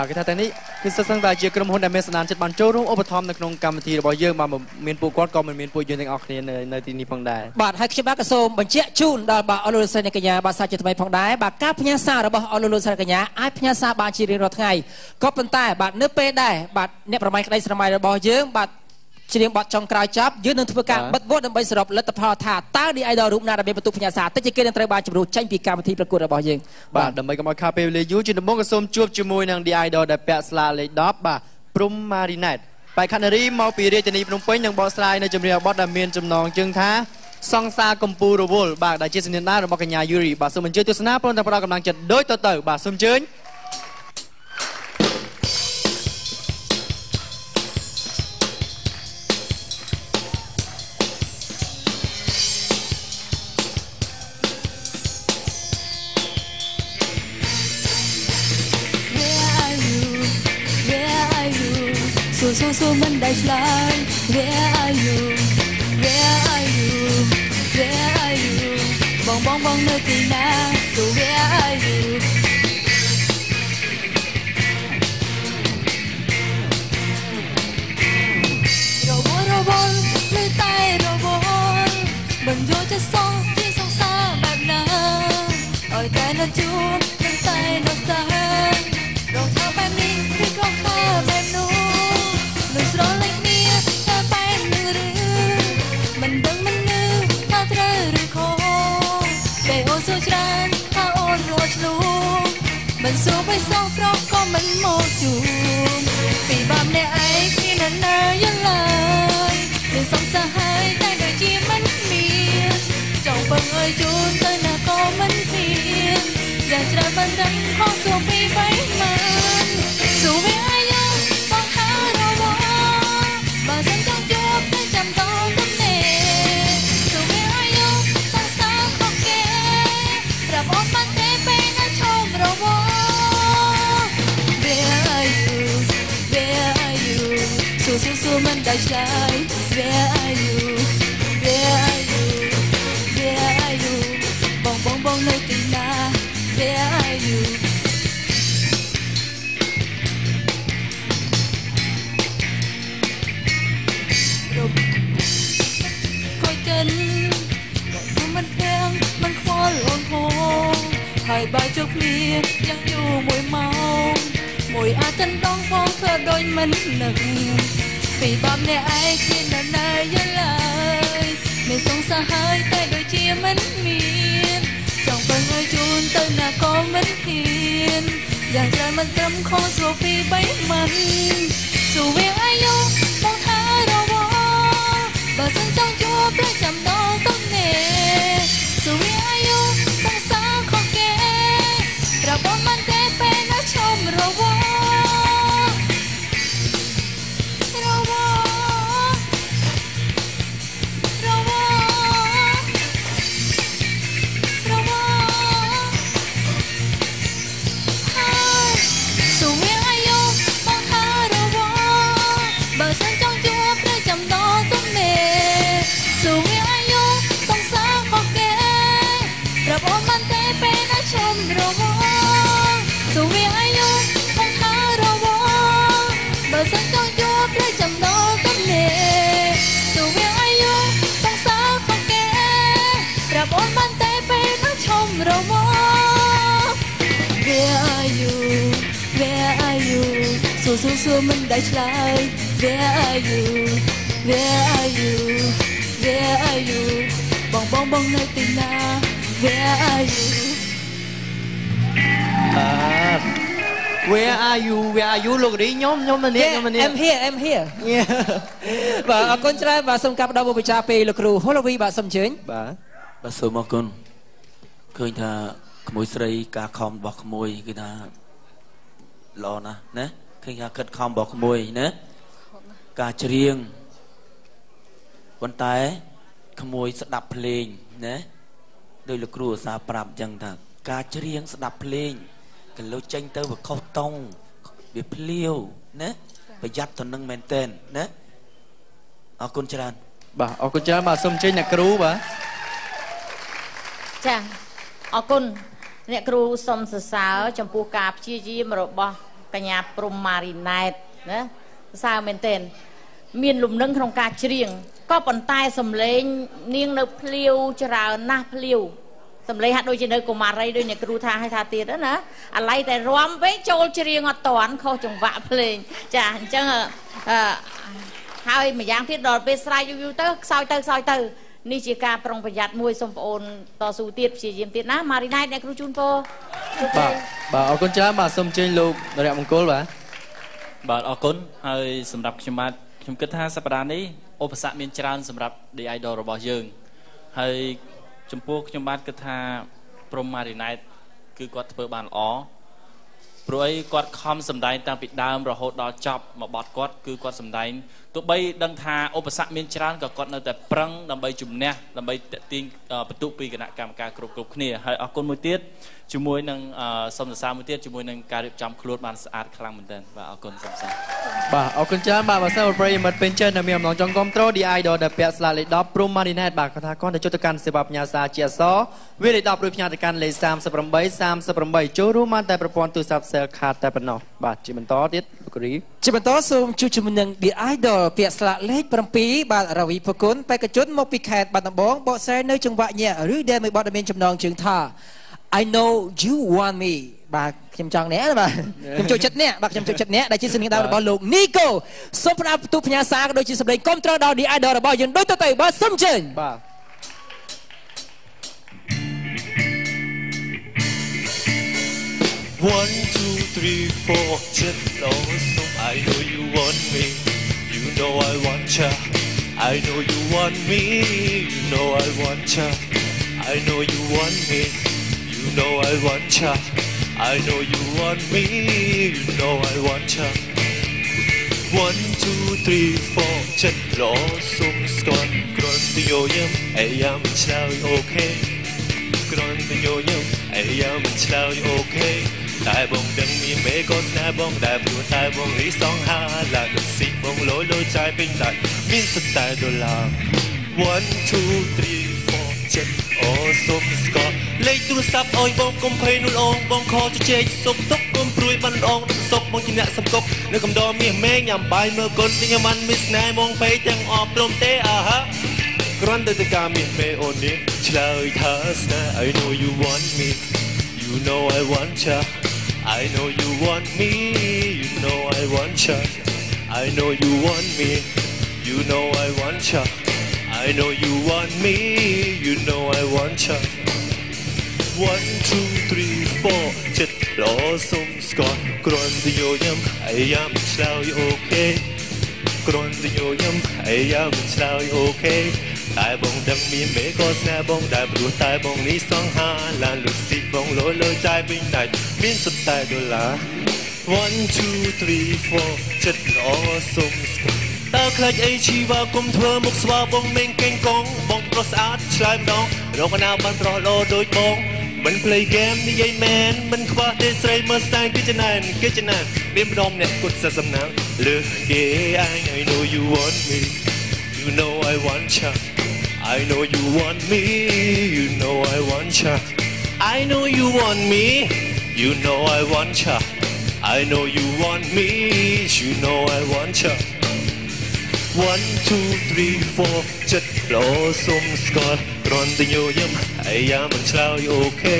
បាទគេថាតែនេះគឺសិស្សឹងតែជាក្រុមហ៊ុនដែលមានសន្តានចិត្តបានចូលរួមឧបត្ថម្ភនៅក្នុងកម្មវិធីរបស់យើងបាទមានពួកគាត់ក៏មិនមានពួកយើងទាំងអស់គ្នានៅនៅទីនេះផងដែរបាទហើយខ្ញុំបាទក៏សូមបញ្ជាក់ជូនដល់បាទអស់លោកលោកស្រីអ្នកកញ្ញាបាទសាជាថ្មីផងដែរបាទការផ្ញើសាររបស់អស់លោកលោកស្រីកញ្ញាអាចផ្ញើសារបានជារៀងរាល់ថ្ងៃក៏ប៉ុន្តែបាទនៅពេលដែរបាទអ្នកប្រម៉ៃក្តីស្រមៃរបស់យើងបាទ ច្រៀងបទចុងក្រោយចប់យើងនឹងធ្វើការបិទវត្តដើម្បីសរុបលទ្ធផលថាតើ The Idol រូបណាដែលមានបន្ទុកផ្ញើសារតិចជាគេនឹងត្រូវបានជំរុញចេញពីកម្មវិធីប្រកួតរបស់យើងបាទដើម្បីកុំឲ្យខាតពេលវេលាយូរជាដំបូងក៏សូមជួបជាមួយនឹង The Idol ដែលពាក់ស្លាលេខ10បាទព្រំ Marinette បេក្ខនារីមកពីរាជធានីភ្នំពេញនឹងបកស្រាយនៅចម្រៀងបទដែលមានចំណងជើងថាសង្សារកម្ពុជារវល់បាទដែលជាសញ្ញាណរបស់កញ្ញាយូរីបាទសូមអញ្ជើញទស្សនាព្រមទាំងផ្ដល់កម្លាំងចិត្តដូចតទៅបាទសូមអញ្ជើញ សួរសួរសួរមិនដែលឆ្លើយ Where are you Where are you Where are you បងបងបងនៅទីណា So where are you រវល់រវល់នៅតែរវល់មិនយល់จะសងជាសង្សារបែបណាឲ្យតែនៅជួ សួរไปសងប្រកក៏មិនមកជួបពីបាម្នាក់ឯងគ្មាននរណាយល់ឡើយនឹងសងសាហើយតែដូចជាមិនមានចង់ពឹងអើយជូនទៅណាក៏មិនហ៊ានយ៉ាងច្រើនបានដឹងខុសទៅ រសួរមិនដែលឆ្លើយ Where are you Where are you Where are you បងបងបងនៅទីណា Where are you រំគួយកិនក៏មិនធាំងមិនខ្វល់អូនផងហើយបើជុកគ្នាយ៉ាងយូ ពីបំអ្នកឯងគ្មាននរណាយល់ឡើយមានសង្សារហើយតែដូចជាមិនមានចង់ពឹងឲ្យជូនទៅណាក៏មិនហ៊ានយ៉ាងច្រើនមិនត្រឹមខុសស្រួលពីបីមិនសួរវាអាយុបងថារវល់បើសិនចង់ជួបតែចាំដល់ទំនេរសួរវាអាយុ សួរសួរសួរមិនដែលឆ្លើយ Where are you Where are you Where are you បងបងបងនៅទីណា Where are you បាទ Where are you Where are you លោករីខ្ញុំខ្ញុំម្នាក់ខ្ញុំម្នាក់ I'm here I'm here បាទអរគុណច្រើនបាទសូមកាប់ដល់បុព្វចារពេលលោកគ្រូ Holovi បាទសូមអញ្ជើញបាទបាទសូមអរគុណឃើញថាក្មួយស្រីការខំរបស់ក្មួយគឺថាល្អណាស់ណា ឃើញការខិតខំរបស់ក្មួយណាការច្រៀងប៉ុន្តែក្មួយស្ដាប់ភ្លេងណាដោយលោកគ្រូឧស្សាហ៍ប្រាប់អញ្ចឹងថាការច្រៀងស្ដាប់ភ្លេងកលុចចេញទៅវាខុសតង់វាភ្លាវណាប្រយ័ត្នទៅនឹងមែនតែនណាអរគុណច្រើនបាទអរគុណច្រើនបាទសូមអញ្ជើញអ្នកគ្រូបាទចាអរគុណអ្នកគ្រូសូមសរសើរចំពោះការព្យាយាមរបស់ កញ្ញាព្រំម៉ារីណែតណាសរសើរមែនទែនមានលំនឹងក្នុងការច្រៀងក៏ប៉ុន្តែសំឡេងនាងនៅភ្លាវច្រើនណាស់ភ្លាវសំឡេងហាក់ដូចជានៅកុមារីដូចអ្នកគ្រូថាឲ្យថាទៀតណាអាឡ័យតែរំពេកចូលច្រៀងអត់តាន់ខុសចង្វាក់ភ្លេងចាអញ្ចឹងអឺហើយម្យ៉ាងទៀតដល់ពេលស្រែកយូរយូរទៅខ្សោយទៅខ្សោយទៅ នេះជាការប្រុងប្រយ័ត្នមួយសូមបងអូនតស៊ូទៀតព្យាយាមទៀតណាម៉ារីណែតអ្នកគ្រូជូនពរជោគជ័បាទយបាទអរគុណច្រើនបាទសូមអញ្ជើញលោករយៈមង្គលបាទបាទអរគុណហើយសម្រាប់ខ្ញុំបាទខ្ញុំគិតថាសប្តាហ៍នេះឧបសគ្គមានច្រើនសម្រាប់ The Idol របស់យើងហើយចំពោះខ្ញុំបាទគិតថាព្រំ Marinette គឺគាត់ធ្វើបានល្អព្រោះអីគាត់ខំសម្ដែងតាំងពីដើមរហូតដល់ចប់មកបត់គាត់គឺគាត់សម្ដែងទោះបីដឹងថាឧបសគ្គមានច្រើនក៏គាត់នៅតែប្រឹងដើម្បីជំនះដើម្បីតេទៀងអឺបន្ទុកពីគណៈកម្មការគ្រប់គ្រប់គ្នាហើយអរគុណមួយទៀតជាមួយនឹងអឺសុំសរសើរមួយទៀតជាមួយនឹងការរៀបចំខ្លួនបានស្អាតខ្លាំងមែនទែនបាទអរគុណសុំសរសើរបាទអរគុណច្រើនបាទបើសិនជាប្រិយមិត្តពេញចិត្តដែលមានអំណងចង់គ្រប់គ្រង The Idol ដែលពាក់ស្លាកលេខ10ព្រំ Marinette បាទគាត់ថាគាត់ទៅចុះទៅកាន់សេវាបញ្ញាសាជាអសរវាលេខ10រួចផ្ញើទៅកាន់លេខ38 38ចូលរួមបានតែប្រព័ន្ធទូរស័ព្ទ Cell Card តែប៉ុណ្ណោះបាទជាបន្តទៀតលោកគ្រីជាបន្តសូមជួបជាមួយនឹង The Idol ពាក្យស្លាកលេខ7បាទរវីភគុណបេក្ខជនមកពីខេត្តបាត់ដំបងបកស្រាយនៅចង្វាក់ញាក់ឬដែលមួយបទដែលមានចំណងជើងថា I know you want me បាទខ្ញុំចង់អ្នកណាបាទខ្ញុំចូលចិត្តអ្នកបាទខ្ញុំចូលចិត្តអ្នកដែលជាសនាមដើមរបស់លោក Nico សូមផ្ដល់បន្ទូផ្ញើសារក៏ដូចជាសម្លេងគ្រប់ត្រដល់ The Idol របស់យើងដូចទៅទៅបាទសូមអញ្ជើញបាទ One, two, three, four, jet lost. I know you want me. You know I want ya. I know you want me. You know I want ya. I know you want me. You know I want ya. I know you want me. You know I want ya. One, two, three, four, jet lost. Skål, grønt i jojem. Jeg er min slag, okay. គ្រាន់តែញញឹមអីយ៉ាងមិនឆ្លើយអូខេតែបងដឹងមានមេក៏ស្នេហ៍បងដែរព្រោះតែបងរីសងហាឡាដូចស៊ី បងលយលយចាយពេញតែមានសតែដុល្លារ1 2 3 4 7អូសុំស្កតលេខទូរស័ព្ទអើយបងកុំភ័យនោះអងបងខជជែកសុំទុកកុំព្រួយបានអងសុកបងជាអ្នកសំកុកនៅកំដរមាសមេញ៉ាំបាយមើលកូនញ៉ាំបានមានស្នេហ៍បងពេកទាំងអស់ព្រមទេអាហាគ្រាន់តែតែការមានមេអូននេះឆ្លើយថាស្នេហ៍ I know you want me you know I want ya I know you want me you know I want ya I know you want me you know I want ya I know you want me you know I want ya One two three four ចិត្តលោសុំស្គាល់គ្រាន់តែយោញ៉ាំអាយ៉ាមិនឆ្លើយអូខេគ្រាន់តែយោញឹមអាយ៉ាមិនឆ្លើយអូខេតែបងដឹងមានមេក៏ស្នេហ៍បងដែរព្រោះតែបងនេះសង្ហាឡានលុស៊ីបងលយលើចាយពេញដាច់មានសុទ្ធតែដុល្លារ 1 2 3 4ចិត្តល្អសុំស្គាល់តើខ្លាចអីជីវ៉ាគុំធ្វើមុខស្វាបងមេងកេងកងបងប្រុសស្អាតឆ្លើយម្ដងរកណាបានប្រុសលោដូចបងមិន play game និយាយមែនមិនខ្វះទេស្រីមើលស្តាយគេចំណែនគេចំណែនមានម្ដងម្នាក់គត់សិតសំណាងលើសគេអញ I know you want me you know I want ya I know you want me you know I want ya I know you want me you know I want ya I know you want me you know I want ya One two three four ចិត្តលោសុំស្គាល់គ្រាន់តែយោញឹមអាយ៉ាមិនឆ្លើយអូខេ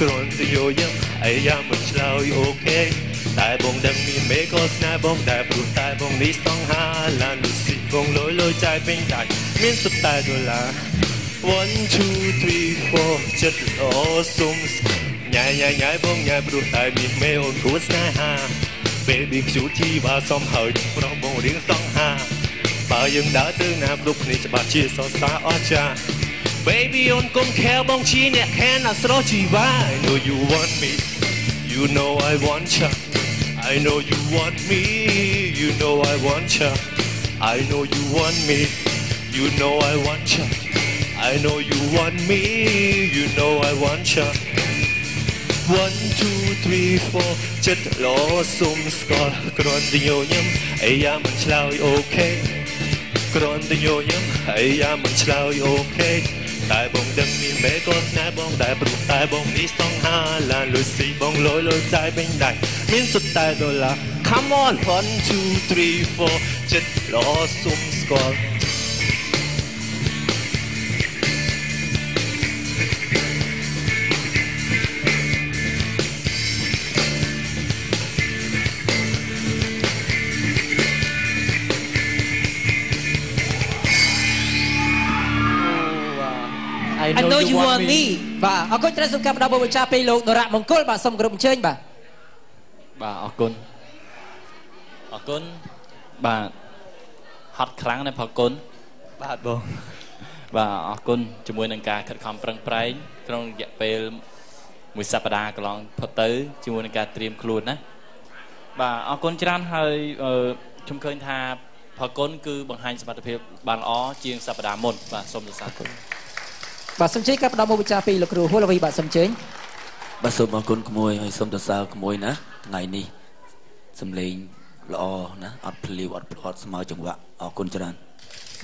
គ្រាន់តែយោញឹមអាយ៉ាមិនឆ្លើយអូខេតែបងដឹងមានមេក៏ស្នេហ៍បងដែរព្រោះតែបងនេះសង្ហាឡានលុស៊ីបងលយលយចាយពេញដាច់មានសុទ្ធតែដុល្លារ One two three four ចិត្តលោសុំស្គាល់ ញ៉ៃញ៉ៃញ៉ៃបងញ៉ៃព្រោះតែមានមេអូនគួរស្នេហាពេលនេះខ្ជូជីវ៉ាសុំហើយប្រុសបងរៀងសង្ហាបើយើងដើរទៅណាគ្រប់គ្នាច្បាស់ជាសរសើរអស្ចារ្យ Baby អូនកុំខែបងជាអ្នកខែណាស្រស់ជីវ៉ា I know you want me You know I want you I know you want me You know I want you I know you want me You know I want you I know you want me You know I want you 1 2 3 4ចិត្តលោសុំស្គាល់គ្រាន់តែញញឹមអាយ៉ាមិនឆ្លើយអូខេគ្រាន់តែញញឹមអាយ៉ាមិនឆ្លើយអូខេតែបងដឹងមានមេក៏ស្នេហ៍បងដែរព្រោះតែបងនេះសងហាឡាលុយស៊ីបងលុយលុយចាយពេញដៃមានសុទ្ធតែដុល្លារ Come on 1 2 3 4ចិត្តលោសុំស្គាល់ I know you want me បាទអរគុណច្រើនសូមកាប់ដល់បុព្វចាពីលោកនរៈមង្គលបាទសូមគោរពអញ្ជើញបាទបាទអរគុណអរគុណបាទហត់ខ្លាំងណាស់ផលគុណបាទបងបាទអរគុណជាមួយនឹងការខិតខំប្រឹងប្រែងក្នុងរយៈពេលមួយសប្តាហ៍កន្លងផុតទៅជាមួយនឹងការត្រៀមខ្លួនណាបាទអរគុណច្រើនហើយអឺខ្ញុំឃើញថាផលគុណគឺបង្ហាញសមត្ថភាពបានល្អជាងសប្តាហ៍មុនបាទសូមសរសើរគុណ បាទសូមជ័យកាប់ដល់បុព្វចាពីលោកគ្រូហួលវីបាទសូមជើញបាទសូមអរគុណក្មួយហើយសូមសរសើរក្មួយណាថ្ងៃនេះសំឡេងល្អណាអត់ភ្លាវអត់ផ្្លាត់ស្មើចង្វាក់អរគុណច្រើន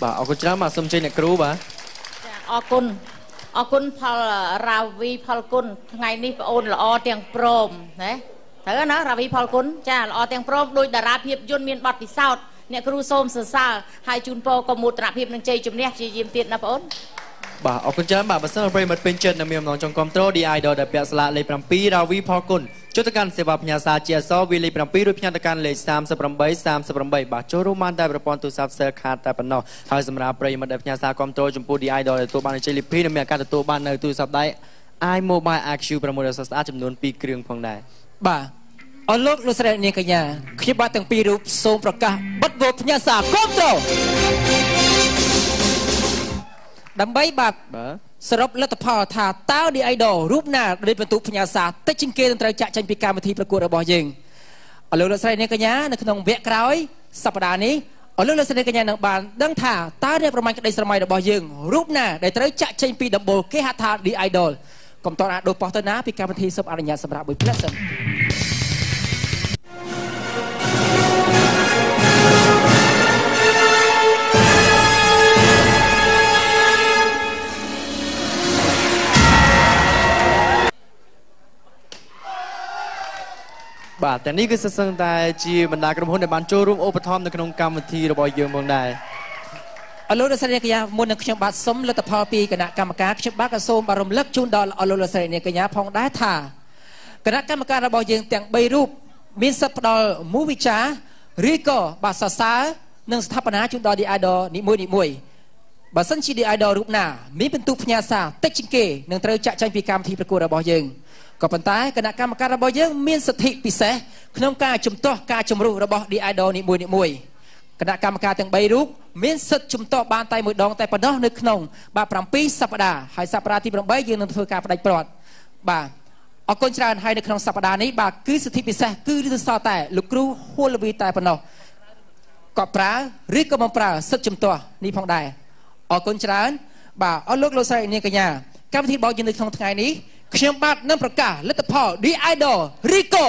បាទអរគុណច្រើនបាទសូមជ័យអ្នកគ្រូបាទចាអរគុណអរគុណផលរាវីផលគុណថ្ងៃនេះបងអូនល្អទាំងព្រមណាត្រូវណារាវីផលគុណចាល្អទាំងព្រមដោយតារាភាពយន្តមានបទពិសោធន៍អ្នកគ្រូសូមសរសើរហើយជូនពរក៏មោទនភាពនឹងជ័យជំនះជាយាមទៀតណាបងអូន បាទអរគុណច្រើនបាទបើសិនជាប្រិយមិត្តពេញចិត្តនិងមានអំណងចង់គ្រប់គ្រង The Idol ដែលពាក់ស្លាកលេខ7រាវីផលគុណចុះទៅកាន់សេវាផ្ញើសារជាអក្សរវាលេខ7រួចផ្ញើទៅកាន់លេខ38 38បាទចូលរួមបានតែប្រព័ន្ធទូរស័ព្ទ Cell Card តែប៉ុណ្ណោះហើយសម្រាប់ប្រិយមិត្តដែលផ្ញើសារគ្រប់គ្រងចំពោះ The Idol ដែលទទួលបានជ័យលាភីនិងមានឱកាសទទួលបាននៅទូរស័ព្ទដៃ iMobile IQ 6ដ៏ស្រស់ស្អាតចំនួន2គ្រឿងផងដែរបាទអរលោកលោកស្រីនាងកញ្ញាខ្ញុំបាទទាំងពីររូបសូមប្រកាសបិទវោផ្ញើសារគ្រប់ត្រ ដើម្បីបាទបាទសរុបលទ្ធផលថាតើ The Idol រូបណាដែលបន្ទុកផ្ញើសារតិចជាងគេនឹងត្រូវចាក់ចេញពីកម្មវិធីប្រកួតរបស់យើងអរលោកលោកស្រីនាងកញ្ញានៅក្នុងវគ្គក្រោយសប្តាហ៍នេះអរលោកលោកស្រីនាងកញ្ញានឹងបានដឹងថាតើអ្នកប្រមាញ់ក្តីស្រមៃរបស់យើងរូបណាដែលត្រូវចាក់ចេញពីដំបូលគេហៅថា The Idol កុំតរអាចដូរប៉ោះទៅណាពីកម្មវិធីសូមអនុញ្ញាតសម្រាប់មួយផ្លែសិន បាទតែនេះគឺសិស្សឹងតែជាបណ្ដាក្រុមហ៊ុនដែលបានចូលរួមឧបត្ថម្ភនៅក្នុងកម្មវិធីរបស់យើងផងដែរអរលោកលោកស្រីនាងកញ្ញាមុននឹងខ្ញុំបាទសុំលទ្ធផលពីគណៈកម្មការខ្ញុំបាទក៏សូមបានរំលឹកជូនដល់អរលោកលោកស្រីនាងកញ្ញាផងដែរថាគណៈកម្មការរបស់យើងទាំង3រូបមានសិទ្ធិផ្ដល់មូវិចាឬក៏បាទសរសើរនិងស្ថាបនាជូនដល់ The Idol នីមួយនីមួយបើសិនជា The Idol រូបណាមានពិន្ទុផ្ញើសារតិចជាងគេនឹងត្រូវចាក់ចែងពីកម្មវិធីប្រកួតរបស់យើង ក៏ប៉ុន្តែគណៈកម្មការរបស់យើងមានសិទ្ធិពិសេសក្នុងការជំទាស់ការជំរុះរបស់ The Idol នីមួយនីមួយគណៈកម្មការទាំង3រូបមានសិទ្ធិជំទាស់បានតែមួយដងតែប៉ុណ្ណោះនៅក្នុងបាទ7សប្តាហ៍ហើយសប្តាហ៍ទី8យើងនឹងធ្វើការផ្ដាច់ព្រាត់បាទអរគុណច្រើនហើយនៅក្នុងសប្តាហ៍នេះបាទគឺសិទ្ធិពិសេសគឺឬសល់តែលោកគ្រូហួលវីតែប៉ុណ្ណោះគាត់ប្រើឬក៏មិនប្រើសិទ្ធិជំទាស់នេះផងដែរអរគុណច្រើនបាទអរលោកលោកស្រីនាងកញ្ញាកម្មវិធីរបស់យើងនៅក្នុងថ្ងៃនេះ ខ្ញុំបាទនឹងប្រកាសលទ្ធផល The Idol Rico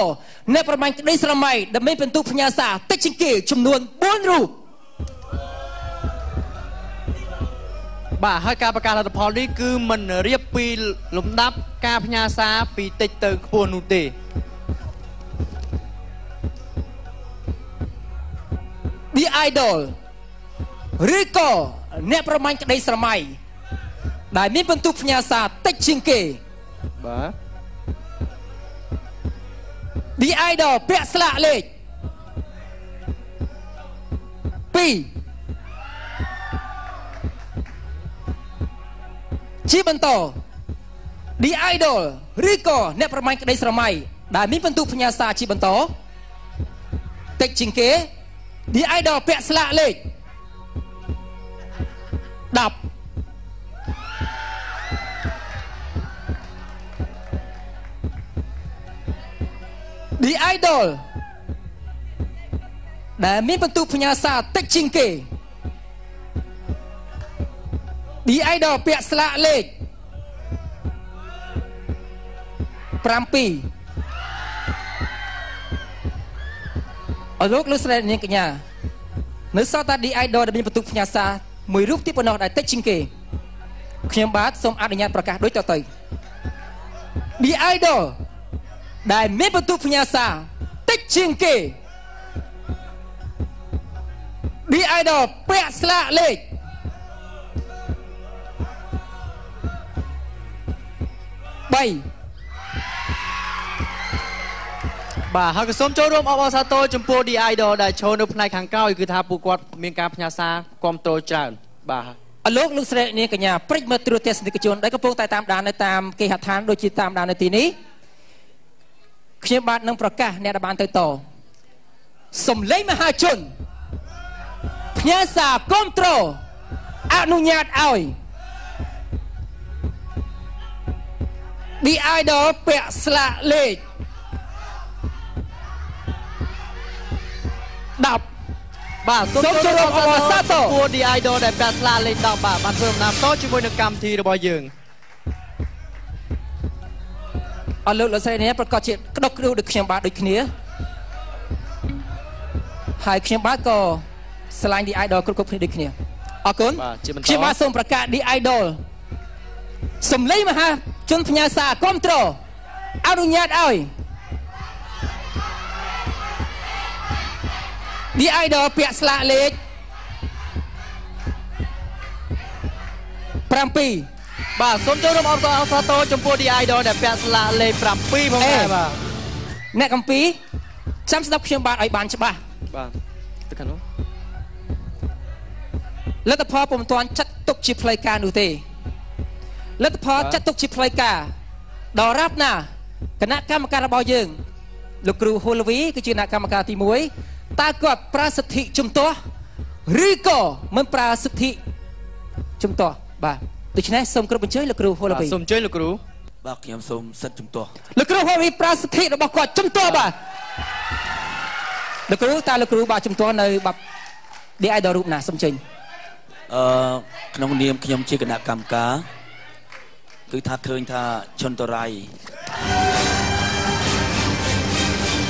អ្នកប្រមាញ់ក្តីស្រមៃដែលមានពិន្ទុផ្ញើសារតិចជាងគេចំនួន4រូបបាទហើយការប្រកាសលទ្ធផលនេះគឺមិនរៀបពីលំដាប់ការផ្ញើសារពីតិចទៅខ្ពស់នោះទេ The Idol ឬក៏អ្នកប្រមាញ់ក្តីស្រមៃដែលមានពិន្ទុផ្ញើសារតិចជាងគេ បាទ The Idol ពាក់ស្លាកលេខ2ជាបន្ត The Idol ឬក៏អ្នកប្រមាញ់ក្តីស្រមៃដែលមានពិន្ទុផ្ញើសារជាបន្តតិចជាងគេ The Idol ពាក់ស្លាកលេខ10 The Idol ដែលមានបន្ទុកផ្ញើសារតិចជាងគេ The Idol ពាក់ស្លាកលេខ7អរលោកលោកស្រីនាងកញ្ញានៅសល់តែ The Idol ដែលមានបន្ទុកផ្ញើសារមួយរូបទៀតប៉ុណ្ណោះដែលតិចជាងគេខ្ញុំបាទសូមអនុញ្ញាតប្រកាសដូចតទៅ The Idol ដែលមានបន្ទុកផ្ញើសារតិចជាងគេ The Idol ពាក់ស្លាកលេខ3បាទហើយក៏សូមចូលរួមអបអរសាទរចំពោះ The Idol ដែលឈរនៅផ្នែកខាងក្រោយគឺថាពួកគាត់មានការផ្ញើសារគាំទ្រច្រើនបាទអលោកលោកស្រីនាងកញ្ញាប្រិច្ចមើលទូរទស្សនិកជនដែលកំពុងតែតាមដាននៅតាមគេហដ្ឋានដូចជាតាមដាននៅទីនេះ ខ្ញុំបាទនឹងប្រកាសអ្នកដែលបានទៅតសំឡេងមហាជនផ្ញើសារគាំទ្រអនុញ្ញាតឲ្យ The Idol ពាក់ស្លាកលេខ10បាទសូមចូលរួមអបអរសាទរចំពោះ The Idol ដែលពាក់ស្លាកលេខ10បាទបានធ្វើដំណើរតជាមួយនឹងកម្មវិធីរបស់យើង អរលោកលោកស្រីនេះប្រកាសជាក្តុកក្តៅដូចខ្ញុំបាទដូចគ្នាហើយខ្ញុំបាទក៏ស្រឡាញ់ The Idol គ្រប់គ្រប់គ្នាដូចគ្នាអរគុណបាទជាបន្តខ្ញុំបាទសូមប្រកាស The Idol សំឡេងមហាជនផ្ញើសារគាំទ្រអនុញ្ញាតឲ្យ The Idol ពាក់ស្លាកលេខ7 បាទសូមចូលរួមអបអរសាទរចំពោះ The Idol ដែលពាក់ស្លាកលេខ7ផងដែរបាទអ្នកកំពីចាំស្ដាប់ខ្ញុំបាទឲ្យបានច្បាស់បាទទៅខាងនោះលទ្ធផលពុំទាន់ចាត់ទុកជាផ្លូវការនោះទេលទ្ធផលចាត់ទុកជាផ្លូវការដល់រាប់ណាគណៈកម្មការរបស់យើងលោកគ្រូហូលវីគឺជាគណៈកម្មការទី1តើគាត់ប្រើសិទ្ធិជំទាស់ឬក៏មិនប្រើសិទ្ធិជំទាស់បាទ ដូច្នេះសូមគ្រប់អញ្ជើញលោកគ្រូហូលបាទវីសូមអញ្ជើញលោកគ្រូបាទខ្ញុំសូមសិទ្ធជំទាស់លោកគ្រូហូលវីប្រើសិទ្ធិរបស់គាត់ជំទាស់បាទលោកគ្រូតើលោកគ្រូបាទជំទាស់នៅបាទ The Idol រូបណាសូមអញ្ជើញអឺក្នុងនាមខ្ញុំជាគណៈកម្មការគឺថាឃើញថាឈុនតរៃ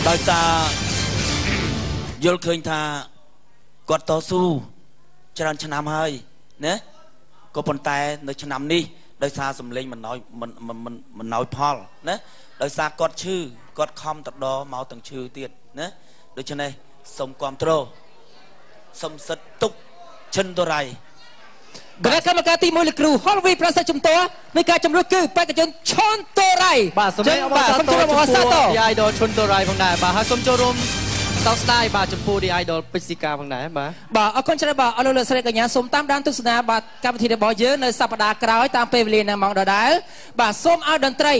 ដោយសារយល់ឃើញថាគាត់តស៊ូច្រើនឆ្នាំហើយណា ក៏ប៉ុន្តែនៅឆ្នាំនេះដោយសារសម្លេងមិនណោយមិនមិនមិនមិនណោយផលណាដោយសារគាត់ឈឺគាត់ខំតដមកទាំងឈឺទៀតណាដូច្នេះសូមគ្រប់គ្រងសូមសិទ្ធទុកឈិនតរៃគណៈកម្មការទី1លោកគ្រូហុលវីប្រសិទ្ធជំទាស់នៃការជំរុញគឺបេក្ខជនឈុនតូរ៉ៃបាទសូមអបអរសាសូមទចូលររួមអបអរចំសាពោះទរ The Idol ឈុនតូរ៉ៃផងដែរបាទហើយសូមចូលរួម សោកស្ដាយបាទចំពោះ The Idol ពេជ្រស៊ីកាផងដែរបាទបាទអរគុណច្រើនបាទអរលោកលោកស្រីកញ្ញាសូមតាមដានទស្សនាបាទកម្មវិធីរបស់យើងនៅសប្តាហ៍ក្រោយតាមពេលវេលានៅម៉ោងដដែលបាទសូមឲ្យតន្ត្រី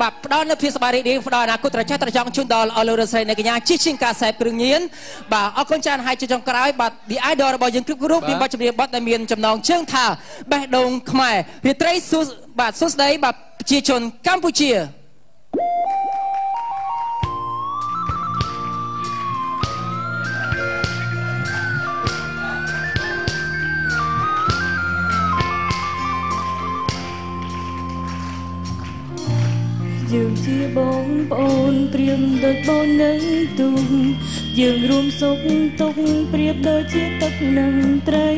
បាទផ្ដល់នូវភាពសប្បាយរីករាយផ្ដល់អនាគតត្រចះត្រចង់ជូនដល់អរលោកលោកស្រីនៃកញ្ញាជិះជាងការសែបគ្រឿងញៀនបាទអរគុណច្រើនហើយជាចុងក្រោយបាទ The Idol របស់យើងគ្រប់រូបមានបទចម្រៀងបទដែលមានចំណងជើងថាបេះដូងខ្មែររាត្រីសួស្បាទសួស្ដីបាទប្រជាជនកម្ពុជា ជាបងប្អូនព្រៀមដូចបូននឹងទូងយើងរួមសុខទុក្ខព្រៀបដូចជាទឹកនិងត្រី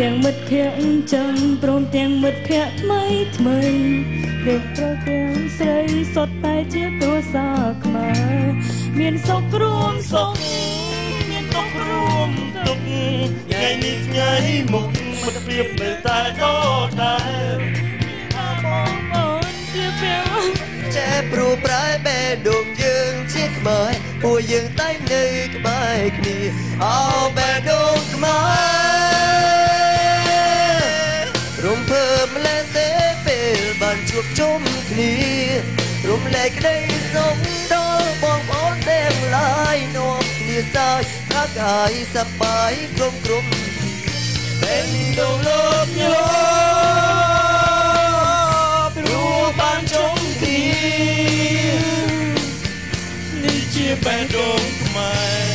ទាំងមិត្តភក្តិចឹងព្រមទាំងមិត្តភក្តិថ្មីថ្មីរៀបប្រទាំងស្រីសុទ្ធតែជាគ្រួសារខ្មែរមានសុខរួមសុខមានទុក្ខរួមទុក្ខថ្ងៃនេះថ្ងៃមុខមិត្តព្រៀបនៅតែដដែល ព្រោះប្រែបេះដូងយើងជាខ្មែរពួកយើងតែងនៅក្បែរគ្នាអោបេះដូងខ្មែររំភើបម្លេះទេពេលបានជួបជុំគ្នារំលែកក្តីសុខដល់បងប្អូនទាំងឡាយនាំគ្នាសើចប្រាក់កាយសប្បាយក្រុមក្រុមពេលដូងលោកញោព្រោះបានជុំគ្នា នេះជាបេះដូងខ្មែរ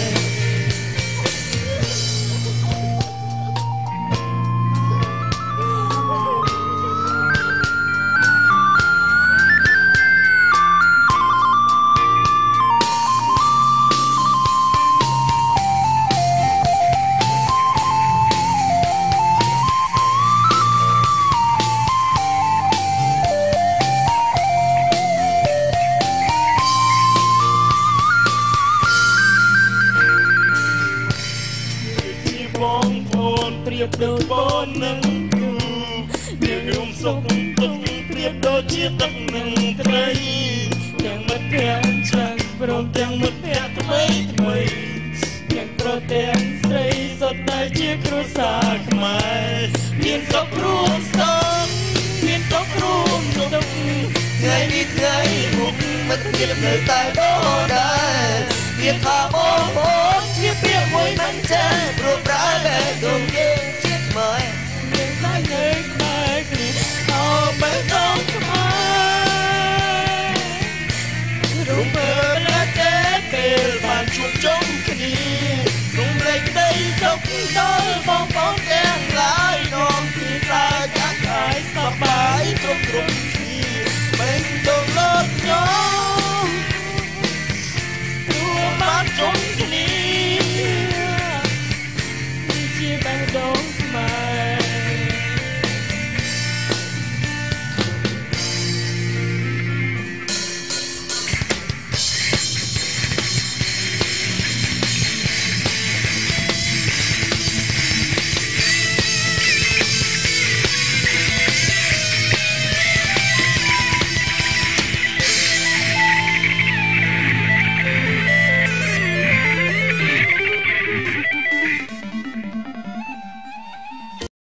មទាំងមិត្តភក្តិថ្មីថ្មីទាំងប្រទាំងស្រីសុទ្ធតែជាគ្រួសារខ្មែរមានសុខរួមសុខមានទុក្ខរួមទុក្ខថ្ងៃនេះថ្ងៃមុខមិត្តភាពនៅតែដល់ដែរវាថាបងប្អូនជាពាក្យមួយមិនចាស់ព្រោះប្រើតែគុំយើងជាតិថ្មីយើងតែនៅក្បែរគ្នាអោបេះដូងខ្មែររុំ ជួបជុំគ្នារួមរែកដីសុខដល់បងបងទាំងឡាយនាំគ្នាសើចអាក់អាយសប្បាយគ្រប់គ្រប់